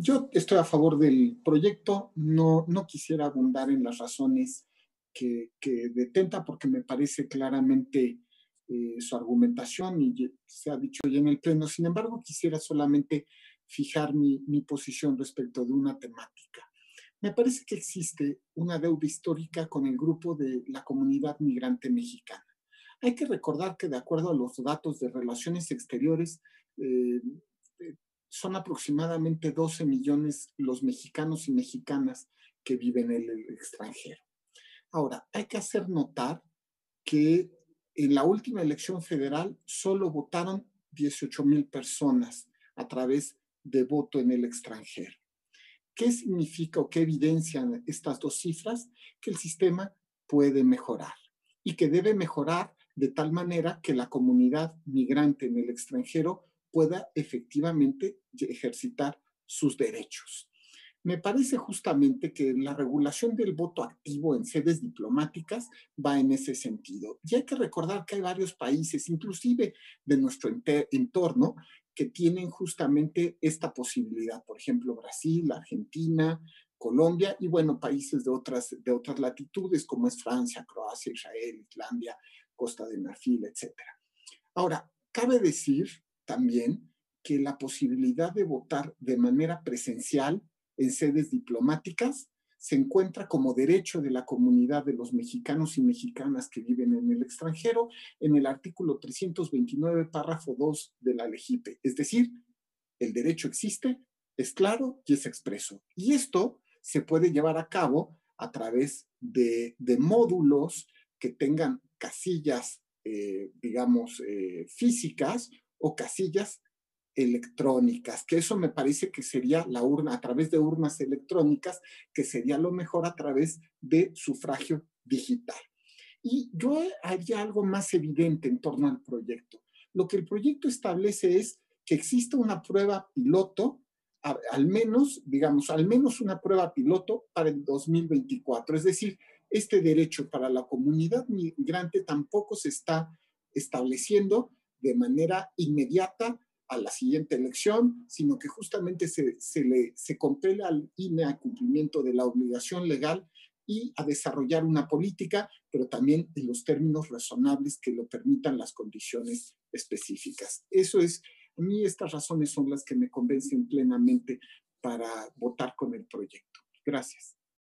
yo estoy a favor del proyecto, no, no quisiera abundar en las razones que, que detenta porque me parece claramente eh, su argumentación y se ha dicho ya en el Pleno. Sin embargo, quisiera solamente fijar mi, mi posición respecto de una temática. Me parece que existe una deuda histórica con el grupo de la comunidad migrante mexicana. Hay que recordar que de acuerdo a los datos de relaciones exteriores, eh, son aproximadamente 12 millones los mexicanos y mexicanas que viven en el extranjero. Ahora, hay que hacer notar que en la última elección federal solo votaron 18 mil personas a través de voto en el extranjero. ¿Qué significa o qué evidencian estas dos cifras? Que el sistema puede mejorar y que debe mejorar de tal manera que la comunidad migrante en el extranjero pueda efectivamente ejercitar sus derechos. Me parece justamente que la regulación del voto activo en sedes diplomáticas va en ese sentido. Y hay que recordar que hay varios países, inclusive de nuestro entorno, que tienen justamente esta posibilidad. Por ejemplo, Brasil, Argentina, Colombia y, bueno, países de otras, de otras latitudes como es Francia, Croacia, Israel, Islandia, Costa de Marfil, etc. Ahora, cabe decir también que la posibilidad de votar de manera presencial en sedes diplomáticas, se encuentra como derecho de la comunidad de los mexicanos y mexicanas que viven en el extranjero en el artículo 329, párrafo 2 de la LEGIPE. Es decir, el derecho existe, es claro y es expreso. Y esto se puede llevar a cabo a través de, módulos que tengan casillas, eh, digamos, eh, físicas o casillas electrónicas, que eso me parece que sería la urna, a través de urnas electrónicas, que sería lo mejor a través de sufragio digital. Y yo haría algo más evidente en torno al proyecto. Lo que el proyecto establece es que exista una prueba piloto, al menos, digamos, al menos una prueba piloto para el 2024. Es decir, este derecho para la comunidad migrante tampoco se está estableciendo de manera inmediata a la siguiente elección, sino que justamente se, se, le, se compele al INE cumplimiento de la obligación legal y a desarrollar una política, pero también en los términos razonables que lo permitan las condiciones específicas. Eso es, a mí estas razones son las que me convencen plenamente para votar con el proyecto. Gracias.